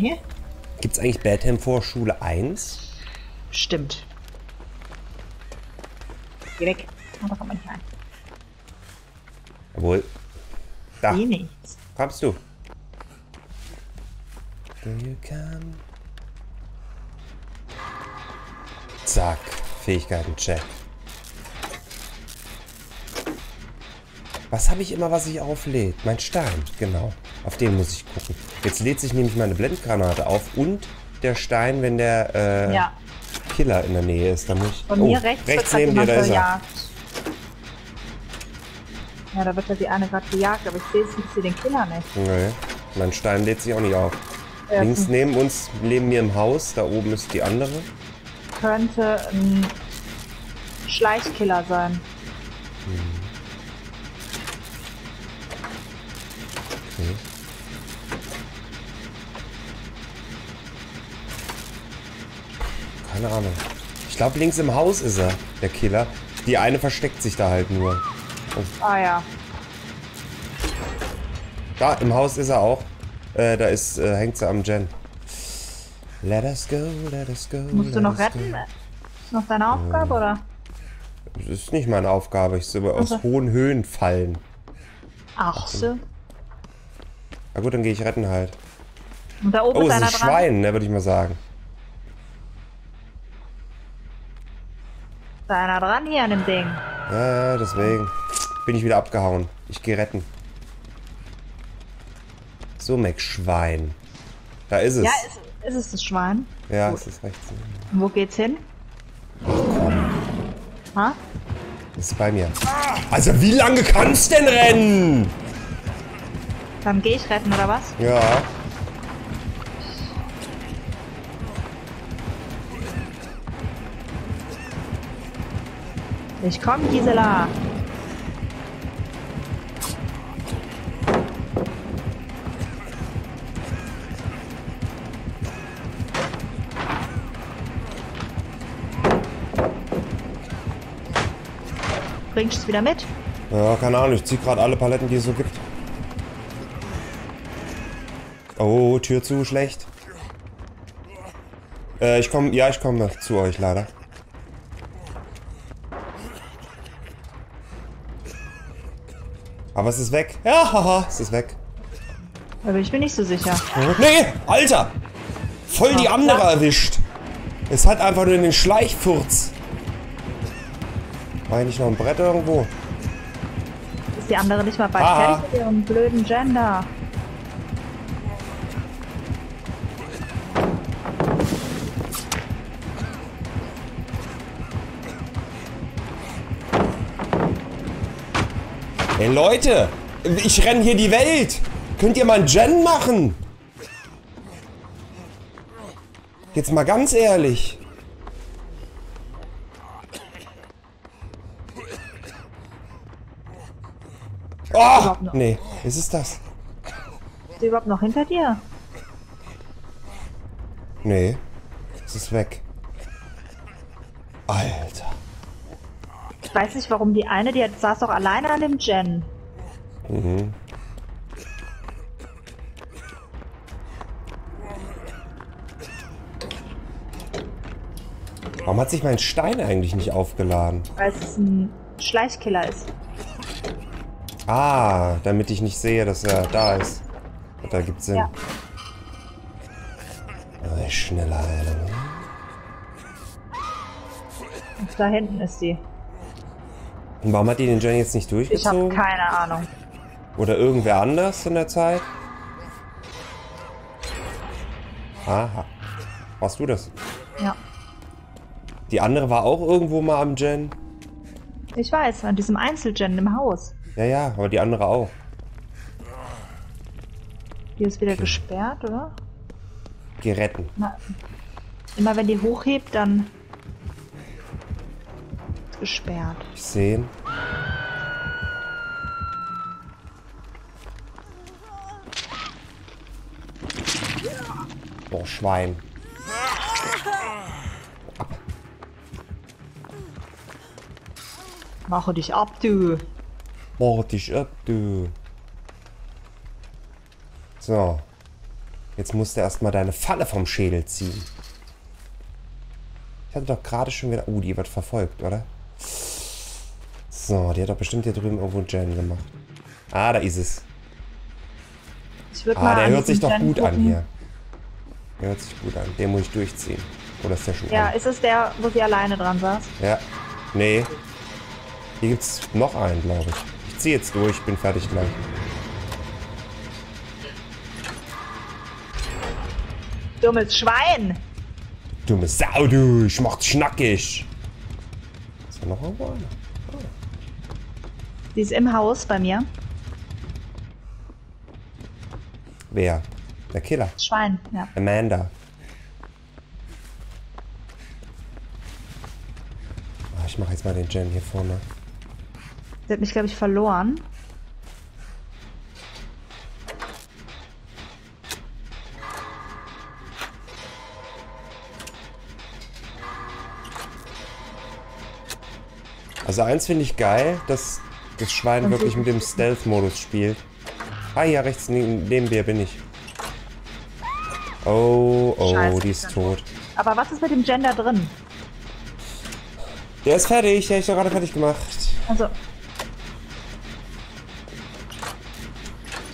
Okay. Gibt es eigentlich Badham Vorschule 1? Stimmt. Geh weg. Da kommt man nicht rein. Jawohl. Da, Geh nichts. kommst du. Do you come? Zack, Fähigkeiten check. Was habe ich immer, was sich auflädt? Mein Stein, genau. Auf den muss ich gucken. Jetzt lädt sich nämlich meine Blendgranate auf und der Stein, wenn der äh, Ja. Killer in der Nähe ist. Da muss ich. Von oh, mir rechts, rechts wird neben dir, da ist er. Ja, da wird ja die eine gerade gejagt, aber ich sehe jetzt nicht, sie den Killer nicht. Nee, mein Stein lädt sich auch nicht auf. Ja, Links hm. neben uns, neben mir im Haus, da oben ist die andere. Könnte ein Schleichkiller sein. Okay. Keine Ahnung. Ich glaube, links im Haus ist er, der Killer. Die eine versteckt sich da halt nur. Ah ja. Da, im Haus ist er auch. Äh, da ist, äh, hängt sie am Gen. Let us go, let us go. Musst du noch retten? go. Ist noch deine Aufgabe, oder? Das ist nicht meine Aufgabe. Ich soll aus Also- hohen Höhen fallen. Ach so. Na gut, dann gehe ich retten halt. Und da oben Oh, ist ist ein. Schwein, ne, würde ich mal sagen. Da einer dran hier an dem Ding. Ja, deswegen bin ich wieder abgehauen. Ich gehe retten. So, Mac Schwein. Da ist es. Ja, ist, ist es das Schwein? Ja, Gut. es ist rechts. Wo geht's hin? Ha? Es ist bei mir. Also, wie lange kannst denn rennen? Dann gehe ich retten, oder was? Ja. Ich komm, Gisela. Bringst du es wieder mit? Ja, keine Ahnung. Ich ziehe gerade alle Paletten, die es so gibt. Oh, Tür zu, schlecht. Äh, ich komme, ja, ich komme zu euch leider. Aber es ist weg. Ja, haha, es ist weg. Da bin ich mir nicht so sicher. Nee, Alter! Voll die Ach, andere klar. erwischt. Es hat einfach nur den Schleichfurz. War hier nicht noch ein Brett irgendwo? Ist die andere nicht mal bald Aha. fertig mit ihrem blöden Gender? Ey Leute, ich renn hier die Welt. Könnt ihr mal einen Gen machen? Jetzt mal ganz ehrlich. Oh, nee, ist es das? Ist die überhaupt noch hinter dir? Nee, es ist weg. Alter. Ich weiß nicht, warum die eine, die hat- saß doch alleine an dem Gen. Warum hat sich mein Stein eigentlich nicht aufgeladen? Weil es ein Schleichkiller ist. Ah, damit ich nicht sehe, dass er da ist. Da gibt's Sinn. Ja. Ah, schneller, Alter. Und da hinten ist sie. Und warum hat die den Jen jetzt nicht Ich habe durchgezogen? keine Ahnung. Oder irgendwer anders in der Zeit? Aha. Warst du das? Ja. Die andere war auch irgendwo mal am Gen? Ich weiß, an diesem Einzelgen im Haus. Ja, ja, aber die andere auch. Die ist wieder gesperrt, oder? Geh retten. Na, immer wenn die hochhebt, dann gesperrt. Ich sehe ihn. Boah, Schwein. Mache dich ab, du. Boah, dich ab, du. So. Jetzt musst du erstmal deine Falle vom Schädel ziehen. Ich hatte doch gerade schon wieder... Uh, die wird verfolgt, oder? So, die hat doch bestimmt hier drüben irgendwo Gen gemacht. Ah, da ist es. Ah, der an hört sich doch Gen gut an gucken. hier. Der hört sich gut an. Den muss ich durchziehen. Oder ist der schon Ja, an? ist es der, wo sie alleine dran saß? Ja. Nee. Hier gibt's noch einen, glaube ich. Ich ziehe jetzt durch, bin fertig gleich. Dummes Schwein! Dumme Sau, du. Ich mach's schnackig. Ist da noch irgendwo einer? Sie ist im Haus bei mir. Wer? Der Killer. Schwein, ja. Amanda. Ah, ich mache jetzt mal den Gen hier vorne. Sie hat mich, glaube ich, verloren. Also eins finde ich geil, dass das Schwein Und wirklich mit dem Stealth-Modus spielt. Ah, hier rechts neben, neben dir bin ich. Oh, oh, Scheiße, die ist tot. Aber was ist mit dem Gender drin? Der ist fertig, der ist doch gerade fertig gemacht. Also,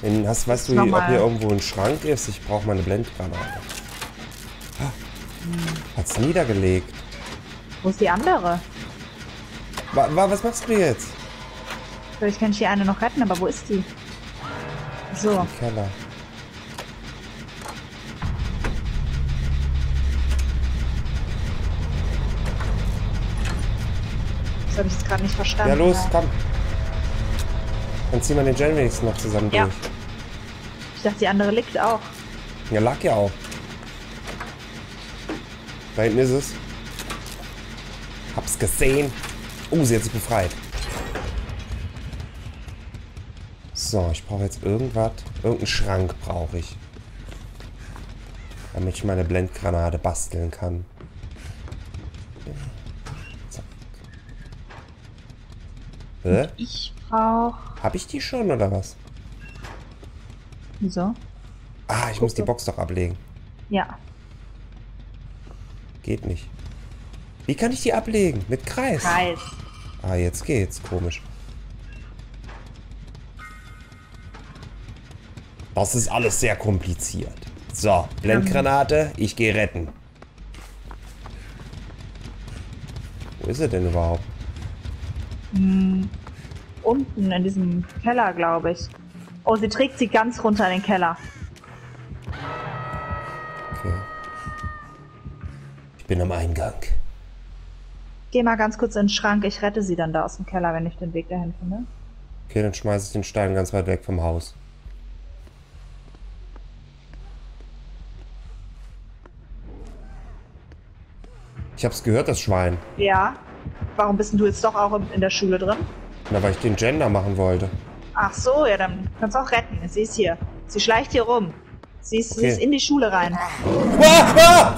In, hast, weißt du, ob hier irgendwo ein Schrank ist? Ich brauche meine Blendgranate. Ah, Hat's niedergelegt. wo ist die andere? Wa, wa, was machst du jetzt? Vielleicht kann ich die eine noch retten, aber wo ist die? So, Keller. das habe ich jetzt gerade nicht verstanden. Ja, los, komm. Dann ziehen wir den Gen wenigstens noch zusammen Ja. durch. Ich dachte, die andere liegt auch. Ja, lag ja auch. Da hinten ist es. Hab's gesehen. Oh, sie hat sich befreit. So, ich brauche jetzt irgendwas. Irgendeinen Schrank brauche ich. Damit ich meine Blendgranate basteln kann. Zack. Hä? Ich brauche. Hab ich die schon oder was? Wieso? Ah, ich muss die. Box doch ablegen. Ja. Geht nicht. Wie kann ich die ablegen? Mit Kreis? Kreis. Ah, jetzt geht's. Komisch. Das ist alles sehr kompliziert. So, Blendgranate, ich gehe retten. Wo ist er denn überhaupt? Unten in diesem Keller, glaube ich. Oh, sie trägt sie ganz runter in den Keller. Okay. Ich bin am Eingang. Geh mal ganz kurz in den Schrank. Ich rette sie dann da aus dem Keller, wenn ich den Weg dahin finde. Okay, dann schmeiße ich den Stein ganz weit weg vom Haus. Ich hab's gehört, das Schwein. Ja. Warum bist denn du jetzt doch auch in der Schule drin? Na, weil ich den Gender machen wollte. Ach so, ja, dann kannst du auch retten. Sie ist hier. Sie schleicht hier rum. Sie ist, sie Okay. ist in die Schule rein. Ah, ah!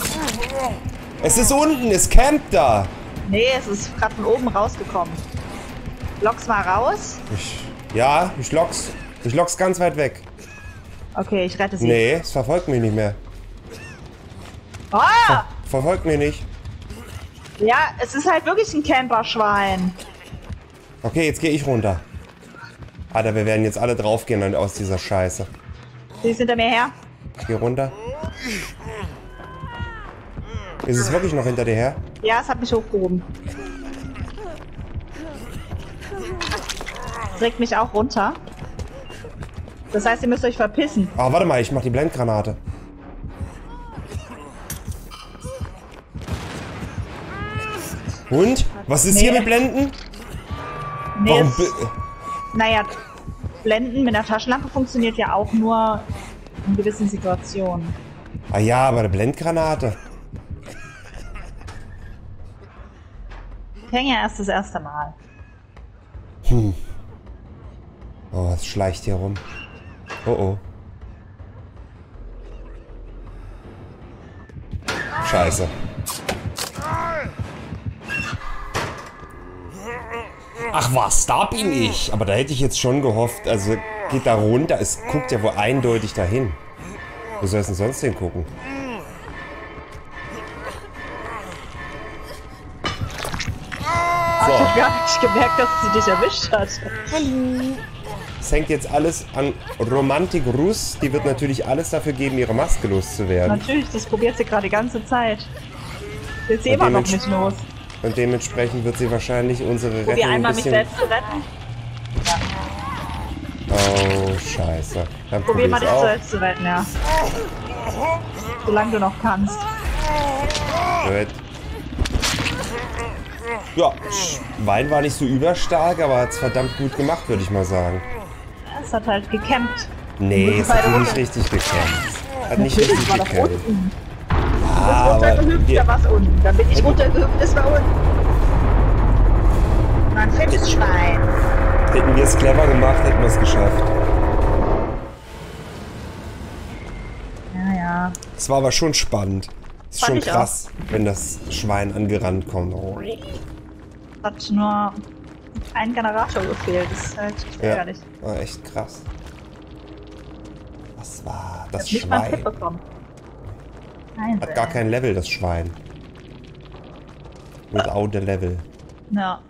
Es ist unten, es campt da. Nee, es ist gerade von oben rausgekommen. Lock's mal raus. Ich, ja, ich lock's. Ich lock's ganz weit weg. Okay, ich rette sie. Nee, es verfolgt mich nicht mehr. Ah! Verfolgt mich nicht. Ja, es ist halt wirklich ein Camperschwein. Okay, jetzt gehe ich runter. Alter, wir werden jetzt alle draufgehen und aus dieser Scheiße. Sie ist hinter mir her. Ich geh runter. Ist es wirklich noch hinter dir her? Ja, es hat mich hochgehoben. Trägt mich auch runter. Das heißt, ihr müsst euch verpissen. Ah, warte mal, ich mach die Blendgranate. Und? Was ist hier Nee. mit Blenden? Nee, Warum? bi- naja, Blenden mit einer Taschenlampe funktioniert ja auch nur in gewissen Situationen. Ah ja, aber eine Blendgranate. Ich hänge ja erst das erste Mal. Oh, es schleicht hier rum. Oh oh. Scheiße. Ach was, da bin ich. Aber da hätte ich jetzt schon gehofft, also geht da runter, es guckt ja wohl eindeutig dahin. Wo soll es denn sonst hingucken? Ich hab gar nicht gemerkt, dass sie dich erwischt hat. Es hängt jetzt alles an Romantik Russ. Die wird natürlich alles dafür geben, ihre Maske loszuwerden. Natürlich, das probiert sie gerade die ganze Zeit. Will sie Und immer noch nicht los. Und dementsprechend wird sie wahrscheinlich unsere Rettung ein einmal mich bisschen... selbst zu retten. Oh, scheiße. Dann Probier mal ich dich auch. selbst zu retten, ja. Solange du noch kannst. Gut. Ja, Wein war nicht so überstark, aber hat's verdammt gut gemacht, würde ich mal sagen. Es hat halt gekämpft. Nee, es hat nicht richtig gekämpft. Hat nicht Natürlich, richtig war doch gekämpft. Ja, Das aber runtergehüpft, da war's unten. Dann bin ich runtergehüpft, das war unten. Mein fettes Schwein. hätten wir es clever gemacht, hätten wir es geschafft. Ja, ja. Es war aber schon spannend. Ist Fand schon krass, wenn das Schwein angerannt kommt. Hat nur ein Generator gefehlt. Das ist halt echt Ja, ärgerlich. war echt krass. Was war das Tipp Schwein? Hat gar kein Level, das Schwein. Without a level. Ja.